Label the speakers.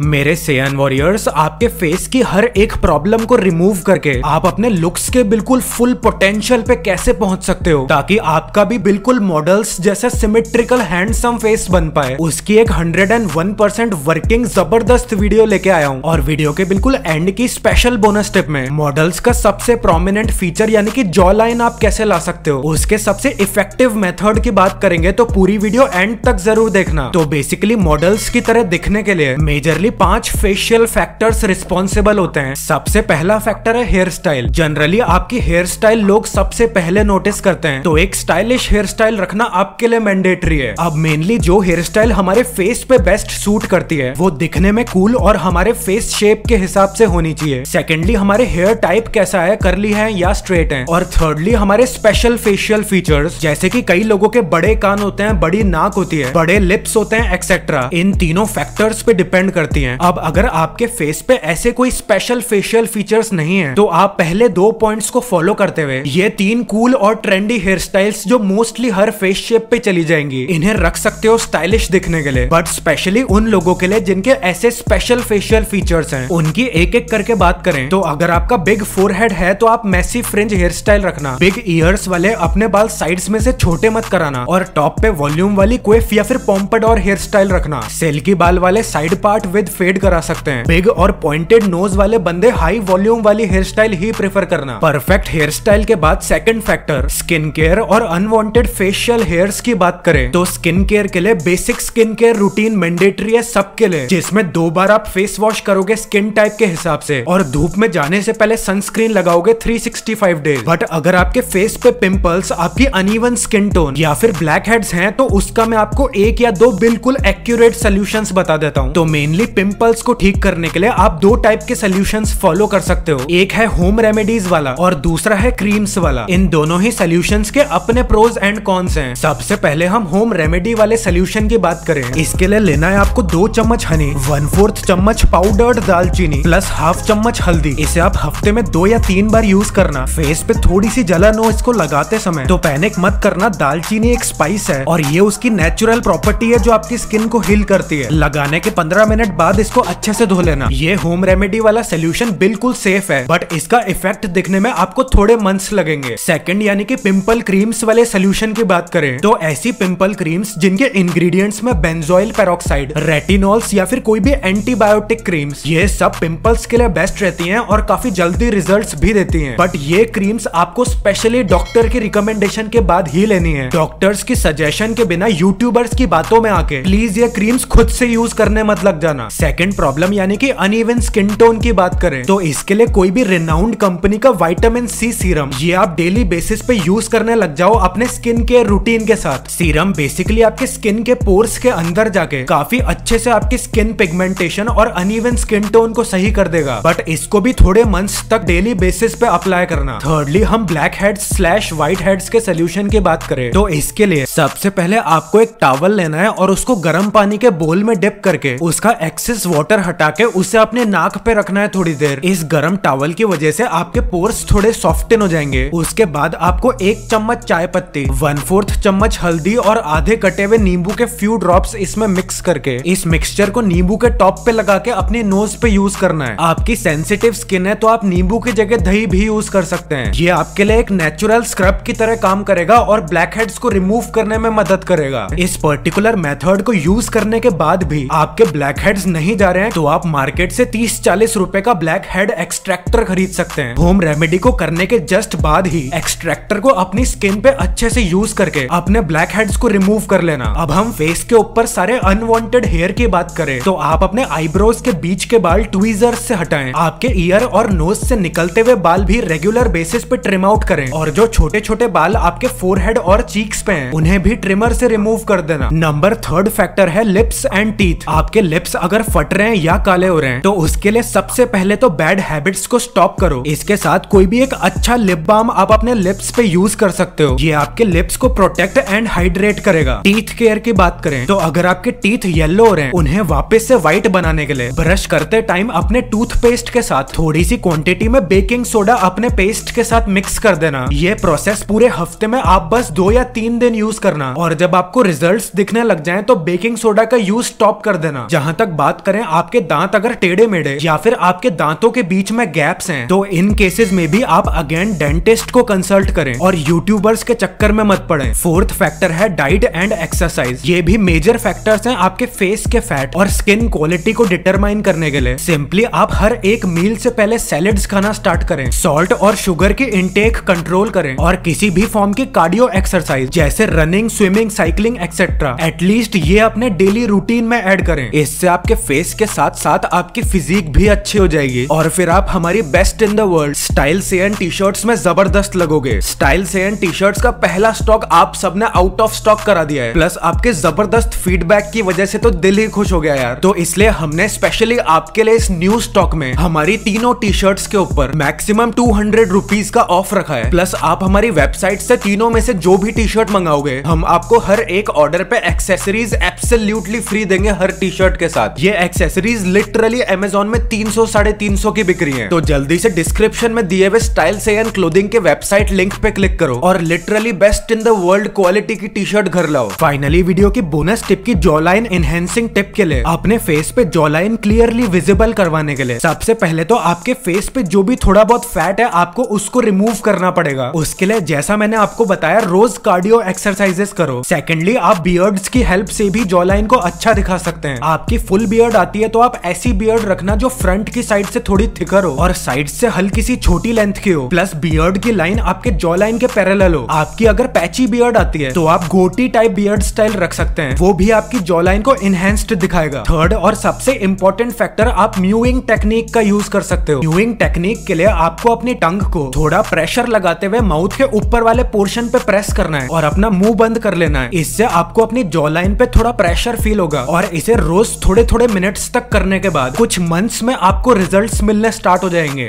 Speaker 1: मेरे Saiyan warriors आपके face की हर एक प्रॉब्लम को रिमूव करके आप अपने लुक्स के बिल्कुल फुल पोटेंशियल पे कैसे पहुँच सकते हो? ताकि आपका भी बिल्कुल मॉडल्स जैसा सिमेट्रिकल हैंडसम फेस बन पाए। उसकी एक 101 परसेंट वर्किंग ज़बरदस्त वीडियो लेके आया हूँ। और वीडियो के बिल्कुल एंड की स्पेशल बोनस टिप में मॉडल्स का सबसे प्रोमिनेंट फीचर यानी कि जॉ लाइन आप कैसे ला सकते हो? उसके सबसे इफ़ेक्टिव मेथड की बात करेंगे तो पूरी वीडियो एंड तक ज़रूर देखना। तो बेसिकली मॉडल्स की तरह दिखने के लिए मेजरली जनरली पाँच फेशियल फैक्टर्स रिस्पॉन्सिबल होते हैं। सबसे पहला फैक्टर है हेयर स्टाइल जनरली आपकी हेयर स्टाइल लोग सबसे पहले नोटिस करते हैं। तो एक स्टाइलिश हेयर स्टाइल रखना आपके लिए मैंडेटरी है। अब मेनली जो हेयर स्टाइल हमारे फेस पे बेस्ट सूट करती है, वो दिखने में कूल cool और हमारे फेस शेप के हिसाब से होनी चाहिए। सेकेंडली हमारे हेयर टाइप कैसा है करली है या स्ट्रेट है। और थर्डली हमारे स्पेशल फेशियल फीचर्स जैसे कि कई लोगों के बड़े कान होते हैं, बड़ी नाक होती है, बड़े लिप्स होते हैं एक्सेट्रा इन तीनों फैक्टर्स पे डिपेंड करती करती हैं। अब अगर आपके फेस पे ऐसे कोई स्पेशल फेशियल फीचर्स नहीं है तो आप पहले दो पॉइंट्स को फॉलो करते हुए, ये तीन कूल और ट्रेंडी हेयर स्टाइल्स जो मोस्टली हर फेस शेप पे चली जाएँगी, इन्हें रख सकते हो स्टाइलिश दिखने के लिए। बट स्पेशली उन लोगों के लिए जिनके ऐसे स्पेशल फेशियल फीचर्स हैं, उनकी एक एक करके बात करें। तो अगर आपका बिग फोर है तो आप मैसी फ्रिंज हेयर स्टाइल रखना। बिग ईयर्स वाले अपने बाल साइड्स में से छोटे मत कराना। और टॉप पे वॉल्यूम वाली क्वेफ या फिर पॉम्पड और हेयर स्टाइल रखना। सिल्की बाल वाले साइड पार्ट विद फेड करा सकते हैं। बिग और पॉइंटेड नोज़ वाले बंदे हाई वॉल्यूम वाली हेयर स्टाइल ही प्रेफर करना। परफेक्ट हेयर स्टाइल के बाद सेकंड फैक्टर स्किन केयर और अनवांटेड फेशियल हेयर्स की बात करें तो स्किन केयर के लिए basic skin care routine mandatory है सबके लिए, जिसमें दो बार आप फेस वॉश करोगे स्किन टाइप के हिसाब से, और धूप में जाने से पहले सनस्क्रीन लगाओगे 365 डेज़ बट अगर आपके फेस पे पिंपल्स आपकी अनइवन स्किन टोन या फिर ब्लैक हेड्स हैं तो उसका मैं आपको एक या दो बिल्कुल एक्यूरेट सोल्यूशंस बता देता हूँ। तो मेनली पिंपल्स को ठीक करने के लिए आप दो टाइप के सोल्यूशन फॉलो कर सकते हो। एक है होम रेमेडीज वाला और दूसरा है क्रीम्स वाला। इन दोनों ही सोल्यूशन के अपने प्रोज एंड कॉन्स हैं। सबसे पहले हम होम रेमेडी वाले सोल्यूशन की बात करें। इसके लिए लेना है आपको दो चम्मच हनी वन फोर्थ चम्मच पाउडर्ड दालचीनी प्लस हाफ़ चम्मच हल्दी। इसे आप हफ़्ते में दो या तीन बार यूज़ करना। फेस पे थोड़ी सी जलन हो इसको लगाते समय। तो पैनिक मत करना, दालचीनी एक स्पाइस है और ये उसकी नेचुरल प्रॉपर्टी है जो आपकी स्किन को हिल करती है। लगाने के पंद्रह मिनट बाद इसको अच्छे से धो लेना। ये होम रेमेडी वाला सोल्यूशन बिल्कुल सेफ़ है बट इसका इफ़ेक्ट दिखने में आपको थोड़े मंथ्स लगेंगे। सेकंड यानी कि पिंपल क्रीम्स वाले सोल्यूशन की बात करें तो ऐसी पिंपल क्रीम्स जिनके इंग्रेडिएंट्स में बेंजोइल पेरोक्साइड रेटिनॉल्स या फिर कोई भी एंटीबायोटिक क्रीम्स ये सब पिंपल्स के लिए बेस्ट रहती हैं और काफ़ी जल्दी रिजल्ट्स भी देती हैं। बट ये क्रीम्स आपको स्पेशली डॉक्टर की रिकमेंडेशन के बाद ही लेनी है। डॉक्टर्स की सजेशन के बिना यूट्यूबर्स की बातों में आके प्लीज़ ये क्रीम्स खुद से यूज़ करने मत लग जाना। सेकंड प्रॉब्लम यानी कि अनइवन स्किन टोन की बात करें तो इसके लिए कोई भी रिनाउंड कंपनी का वाइटामिन सी सीरम ये आप डेली बेसिस पे यूज़ करने लग जाओ अपने स्किन केयर रूटीन के साथ। सीरम बेसिकली आपके स्किन के पोर्स के अंदर जाके काफ़ी अच्छे से आपकी स्किन पिगमेंटेशन और अनइवन स्किन टोन को सही कर देगा। बट इसको भी थोड़े मंथ्स तक डेली बेसिस पे अप्लाई करना। थर्डली हम black heads slash white heads के सोल्यूशन की बात करें तो इसके लिए सबसे पहले आपको एक टावल लेना है और उसको गर्म पानी के बोल में डिप करके उसका एक्सेस वाटर हटा के उसे अपने नाक पे रखना है थोड़ी देर। इस गर्म टावल की वजह से आपके पोर्स थोड़े सॉफ्टन हो जाएँगे। उसके बाद आपको एक चम्मच चाय पत्ती वन फोर्थ चम्मच हल्दी और आधे कटे हुए नींबू के फ्यू ड्रॉप्स इसमें मिक्स करके। इस मिक्सचर को नींबू के टॉप पे लगा के अपने नोज़ पे यूज़ करना है। आपकी सेंसिटिव स्किन है तो आप नींबू की जगह दही भी यूज़ कर सकते हैं। ये आपके लिए एक नेचुरल स्क्रब की तरह काम करेगा और ब्लैक हेड्स को रिमूव करने में मदद करेगा। इस पर्टिकुलर मेथड को यूज़ करने के बाद भी आपके ब्लैक हेड्स नहीं जा रहे हैं तो आप मार्केट से 30-40 रुपए का ब्लैक हेड एक्सट्रैक्टर खरीद सकते हैं। होम रेमेडी को करने के जस्ट बाद ही एक्सट्रैक्टर को अपनी स्किन पे अच्छे से यूज़ करके अपने ब्लैक हेड्स को रिमूव कर लेना। अब हम फेस के ऊपर सारे अनवांटेड हेयर की बात करें तो आप अपने आईब्रोज के बीच के बाल ट्वीजर से हटाएँ। आपके ईयर और नोज़ से निकलते हुए बाल भी रेगुलर बेसिस पे ट्रिम आउट करें। और जो छोटे छोटे बाल आपके फोरहेड और चीक्स पे हैं, उन्हें भी ट्रिमर से रिमूव कर देना। नंबर थर्ड फैक्टर है लिप्स एंड टीथ आपके लिप्स अगर फट रहे हैं या काले हो रहे हैं तो उसके लिए सबसे पहले तो बैड हैबिट्स को स्टॉप करो। इसके साथ कोई भी एक अच्छा लिप बाम आप अपने लिप्स पे यूज़ कर सकते हो। ये आपके लिप्स को प्रोटेक्ट एंड हाइड्रेट करेगा। टीथ केयर की बात करें तो अगर आपके टीथ येलो हो रहे हैं, उन्हें वापस से व्हाइट बनाने के लिए ब्रश करते टाइम अपने टूथपेस्ट के साथ। थोड़ी सी क्वांटिटी में बेकिंग सोडा अपने पेस्ट के साथ मिक्स कर देना। ये प्रोसेस पूरे हफ़्ते में आप बस दो या तीन दिन यूज़ करना। और जब आपको रिज़ल्ट दिखने लग जाए तो बेकिंग सोडा का यूज़ स्टॉप कर देना। जहाँ तक बात करें आपके दांत अगर टेढ़े मेढ़े या फिर आपके दांतों के बीच में गैप्स हैं तो इन केसेस में भी आप अगेन डेंटिस्ट को कंसल्ट करें और यूट्यूबर्स के चक्कर में मत पड़े। फोर्थ फैक्टर है डाइट एंड एक्सरसाइज ये भी मेजर फैक्टर्स हैं आपके फेस के फैट और स्किन क्वालिटी को डिटरमाइन करने के लिए। सिंपली आप हर एक मील से पहले सैलेड्स खाना स्टार्ट करें। सॉल्ट और शुगर की इनटेक कंट्रोल करें और किसी भी फॉर्म की कार्डियो एक्सरसाइज जैसे running swimming cycling etcetera at least ये अपने डेली रूटीन में ऐड करें। इससे आपके फेस के साथ साथ आपकी फिजिक भी अच्छी हो जाएगी। और फिर आप हमारी best in the world style से एंड टी शर्ट्स में ज़बरदस्त लगोगे। स्टाइल से एंड टी शर्ट्स का पहला स्टॉक आप सबने आउट ऑफ़ स्टॉक करा दिया है। प्लस आपके ज़बरदस्त फीडबैक की वजह से तो दिल ही खुश हो गया यार। तो इसलिए हमने स्पेशली आपके लिए इस न्यू स्टॉक में हमारी तीनों टी शर्ट्स के ऊपर मैक्सिमम टू हंड्रेड रुपीज़ का ऑफ़ रखा है। प्लस आप हमारी वेबसाइट से तीनों में से जो भी टी शर्ट मंगाओगे, हम आपको हर एक ऑर्डर पे एक्सेसरीज एब्सोल्युटली फ्री देंगे हर टी शर्ट के साथ। ये एक्सेसरीज लिटरली अमेजोन में तीन सौ, साढ़े तीन सौ की बिक्री है। तो जल्दी से डिस्क्रिप्शन में दिए हुए स्टाइल से एंड क्लोथिंग के वेबसाइट लिंक पे क्लिक करो और literally best in the world quality की टी शर्ट घर लाओ। फाइनली वीडियो की बोनस टिप की जॉ लाइन एनहेंसिंग टिप के लिए, अपने फेस पे जॉ लाइन क्लियरली विजिबल करवाने के लिए। सबसे पहले तो आपके फेस पे जो भी थोड़ा बहुत फैट है, आपको उसको रिमूव करना पड़ेगा। उसके लिए जैसा मैंने आपको बताया, रोज कार्डियो एक्सरसाइजेस करो। सेकेंडली आप बियर्ड्स की हेल्प से भी जॉ लाइन को अच्छा दिखा सकते हैं। आपकी फुल बियर्ड आती है तो आप ऐसी बियर्ड रखना जो फ्रंट की साइड से थोड़ी थिकर हो और साइड से हल्की सी छोटी लेंथ की हो। प्लस बियर्ड की लाइन आपके जॉ लाइन के पैरेलल हो। आपकी अगर पैची बियर्ड आती है तो आप गोटी टाइप बियर्ड स्टाइल रख सकते हैं। वो भी आपकी जॉ लाइन को इनहेंस्ड दिखाएगा। थर्ड और सबसे इंपॉर्टेंट फैक्टर आप म्यूइंग टेक्निक का यूज़ कर सकते हो। म्यूइंग टेक्निक के लिए आपको अपनी टंग को थोड़ा प्रेशर लगाते हुए माउथ के ऊपर वाले पोर्शन पे प्रेस करना है और अपना मुँह बंद कर लेना है। इससे आपको अपनी जॉ लाइन पे थोड़ा प्रेशर फील होगा और इसे रोज थोड़े थोड़े थोड़े मिनट्स तक करने के बाद कुछ मंथ्स में आपको रिजल्ट्स मिलने स्टार्ट हो जाएँगे।